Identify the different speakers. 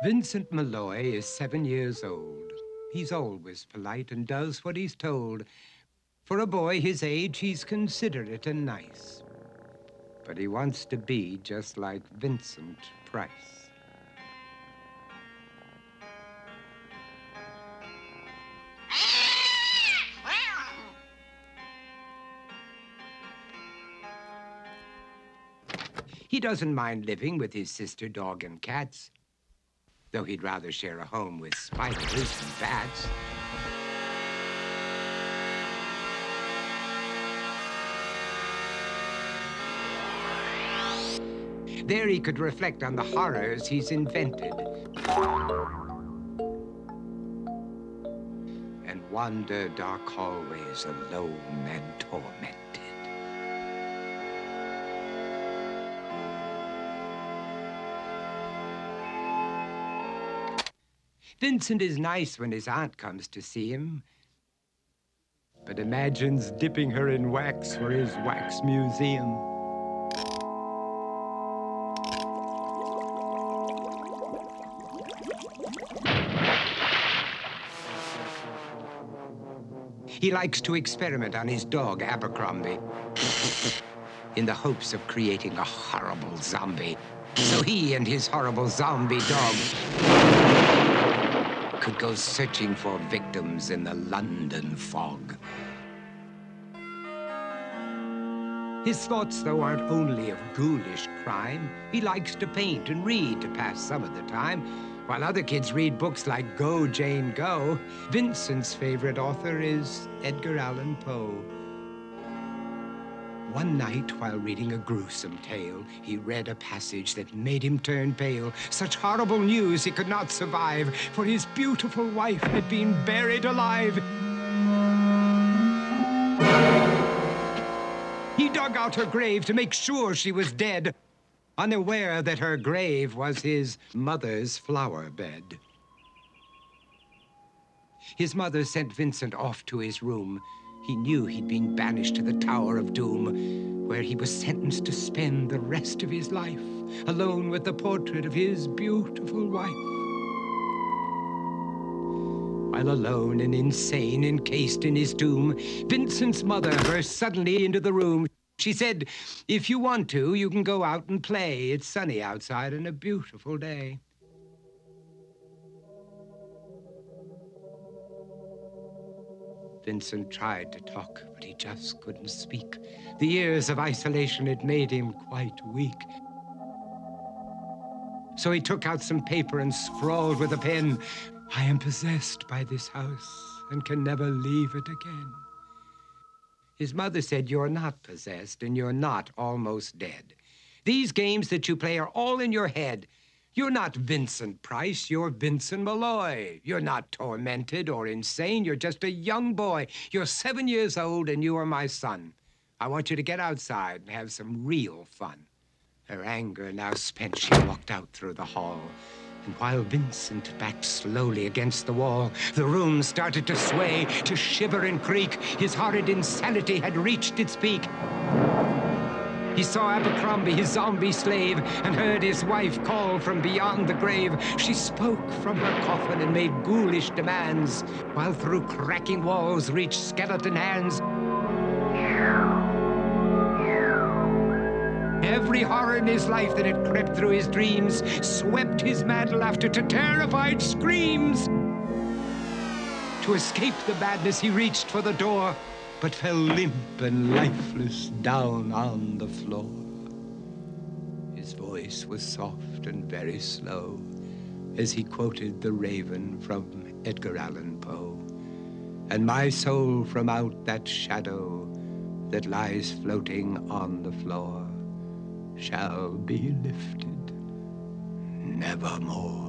Speaker 1: Vincent Malloy is seven years old. He's always polite and does what he's told. For a boy his age, he's considerate and nice. But he wants to be just like Vincent Price. He doesn't mind living with his sister dog and cats though he'd rather share a home with spiders and bats. There he could reflect on the horrors he's invented. And wander dark hallways alone and tormented. Vincent is nice when his aunt comes to see him, but imagines dipping her in wax for his wax museum. He likes to experiment on his dog, Abercrombie, in the hopes of creating a horrible zombie. So he and his horrible zombie dog could go searching for victims in the London fog. His thoughts, though, aren't only of ghoulish crime. He likes to paint and read to pass some of the time. While other kids read books like Go, Jane, Go, Vincent's favorite author is Edgar Allan Poe. One night, while reading a gruesome tale, he read a passage that made him turn pale. Such horrible news he could not survive, for his beautiful wife had been buried alive. He dug out her grave to make sure she was dead, unaware that her grave was his mother's flower bed. His mother sent Vincent off to his room. He knew he'd been banished to the Tower of Doom, where he was sentenced to spend the rest of his life alone with the portrait of his beautiful wife. While alone and insane, encased in his tomb, Vincent's mother burst suddenly into the room. She said, If you want to, you can go out and play. It's sunny outside and a beautiful day. Vincent tried to talk, but he just couldn't speak. The years of isolation had made him quite weak. So he took out some paper and scrawled with a pen, I am possessed by this house and can never leave it again. His mother said, You're not possessed and you're not almost dead. These games that you play are all in your head. You're not Vincent Price, you're Vincent Malloy. You're not tormented or insane, you're just a young boy. You're seven years old and you are my son. I want you to get outside and have some real fun. Her anger now spent, she walked out through the hall. And while Vincent backed slowly against the wall, the room started to sway, to shiver and creak. His horrid insanity had reached its peak. He saw Abercrombie, his zombie slave, and heard his wife call from beyond the grave. She spoke from her coffin and made ghoulish demands, while through cracking walls reached skeleton hands. Every horror in his life that had crept through his dreams swept his mad laughter to terrified screams. To escape the madness, he reached for the door but fell limp and lifeless down on the floor. His voice was soft and very slow as he quoted The Raven from Edgar Allan Poe. And my soul from out that shadow that lies floating on the floor shall be lifted nevermore.